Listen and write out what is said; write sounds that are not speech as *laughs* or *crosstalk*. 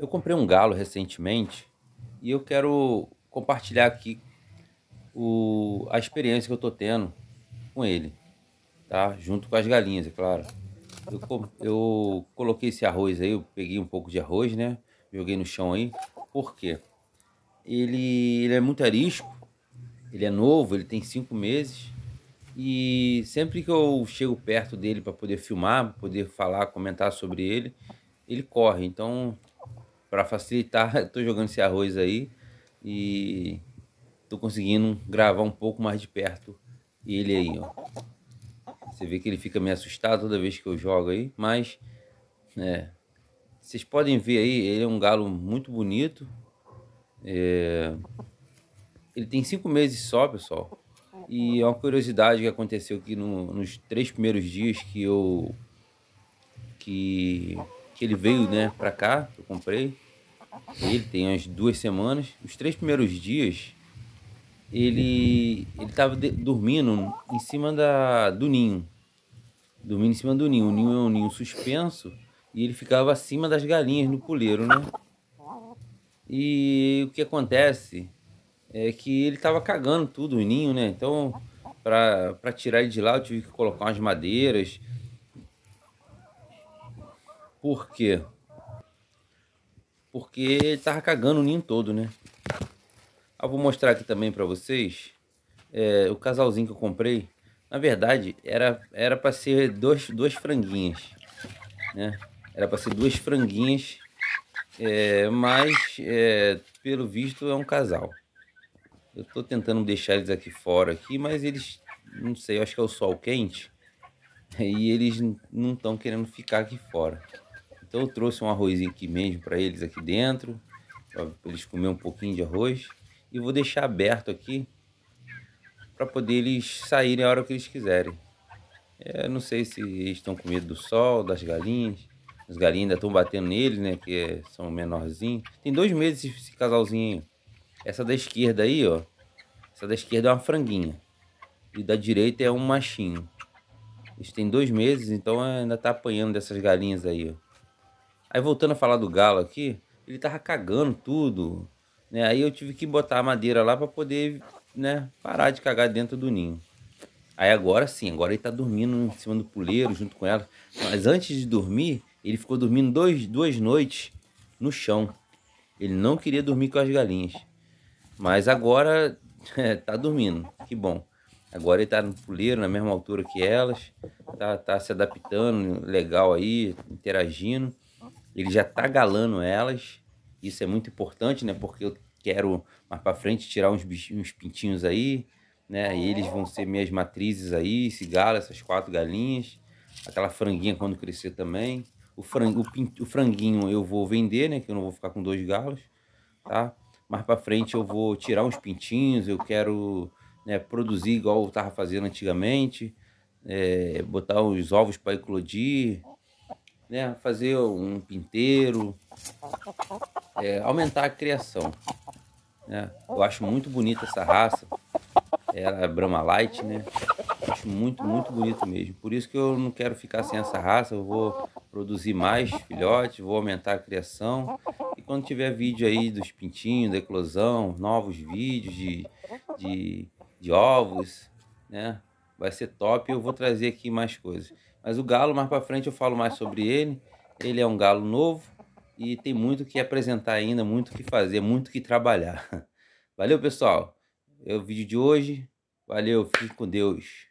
Eu comprei um galo recentemente e eu quero compartilhar aqui o, a experiência que eu tô tendo com ele, tá? Junto com as galinhas, é claro. Eu, eu coloquei esse arroz aí, eu peguei um pouco de arroz, né? Joguei no chão aí. Por quê? Ele, ele é muito arisco, ele é novo, ele tem cinco meses. E sempre que eu chego perto dele para poder filmar, poder falar, comentar sobre ele, ele corre. Então para facilitar, *laughs* estou jogando esse arroz aí e estou conseguindo gravar um pouco mais de perto ele aí, ó. Você vê que ele fica meio assustado toda vez que eu jogo aí, mas é, vocês podem ver aí, ele é um galo muito bonito. É, ele tem cinco meses só, pessoal. E é uma curiosidade que aconteceu aqui no, nos três primeiros dias que eu que que ele veio, né, pra cá, eu comprei. Ele tem umas duas semanas. Os três primeiros dias, ele ele tava de, dormindo em cima da, do ninho. Dormindo em cima do ninho. O ninho é um ninho suspenso e ele ficava acima das galinhas no puleiro, né? E o que acontece é que ele tava cagando tudo o ninho, né? Então, para tirar ele de lá, eu tive que colocar umas madeiras, por quê? Porque ele tava cagando o ninho todo, né? Eu vou mostrar aqui também para vocês é, o casalzinho que eu comprei. Na verdade, era era para ser dois, duas franguinhas, né? Era para ser duas franguinhas, é, mas é, pelo visto é um casal. Eu tô tentando deixar eles aqui fora aqui, mas eles, não sei, acho que é o sol quente *laughs* e eles não estão querendo ficar aqui fora. Então eu trouxe um arrozinho aqui mesmo para eles aqui dentro, para eles comer um pouquinho de arroz. E vou deixar aberto aqui para poder eles saírem a hora que eles quiserem. É, não sei se eles estão com medo do sol, das galinhas. As galinhas ainda estão batendo neles, né? Que é, são menorzinhos. Tem dois meses esse casalzinho. Essa da esquerda aí, ó. Essa da esquerda é uma franguinha. E da direita é um machinho. Eles têm dois meses, então ainda tá apanhando dessas galinhas aí, ó. Aí voltando a falar do galo aqui, ele tava cagando tudo, né? Aí eu tive que botar a madeira lá para poder, né, parar de cagar dentro do ninho. Aí agora sim, agora ele tá dormindo em cima do puleiro junto com ela. Mas antes de dormir, ele ficou dormindo dois, duas noites no chão. Ele não queria dormir com as galinhas. Mas agora *laughs* é, tá dormindo, que bom. Agora ele tá no puleiro, na mesma altura que elas. Tá, tá se adaptando legal aí, interagindo. Ele já tá galando elas. Isso é muito importante, né? Porque eu quero mais para frente tirar uns, uns pintinhos aí, né? E eles vão ser minhas matrizes aí, esse galo, essas quatro galinhas. Aquela franguinha quando crescer também. O, frang, o, o franguinho eu vou vender, né? Que eu não vou ficar com dois galos, tá? Mais para frente eu vou tirar uns pintinhos, eu quero né, produzir igual eu tava fazendo antigamente. É, botar os ovos para eclodir, né, fazer um pinteiro, é, aumentar a criação. Né? Eu acho muito bonita essa raça, é Brahma Light, né? Acho muito, muito bonito mesmo. Por isso que eu não quero ficar sem essa raça, eu vou produzir mais filhotes, vou aumentar a criação. E quando tiver vídeo aí dos pintinhos, da eclosão, novos vídeos de, de, de ovos, né? Vai ser top, eu vou trazer aqui mais coisas. Mas o galo, mais para frente eu falo mais sobre ele. Ele é um galo novo e tem muito que apresentar ainda, muito que fazer, muito que trabalhar. *laughs* Valeu, pessoal. É o vídeo de hoje. Valeu, fique com Deus.